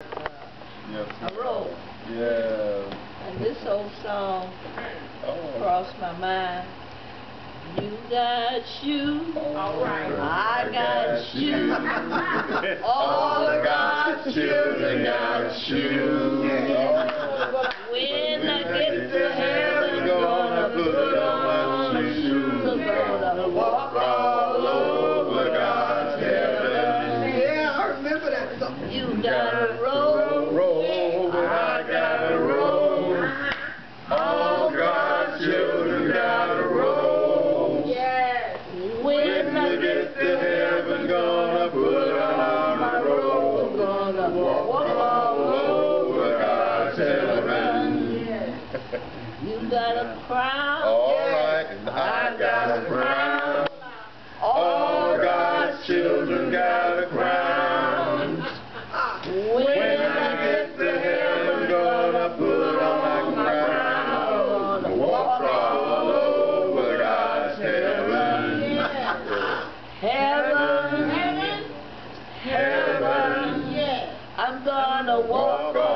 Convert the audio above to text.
Yes. I wrote, Yeah. and this old song Oh. crossed my mind. You got shoes, All right. I got shoes. All All of God's children got shoes. When I get to heaven, gonna put on my shoes. Gonna walk all over God's heaven. Yeah, I remember that song. You gotta roll. You got a crown. All right, and I got a crown. All God's children got walk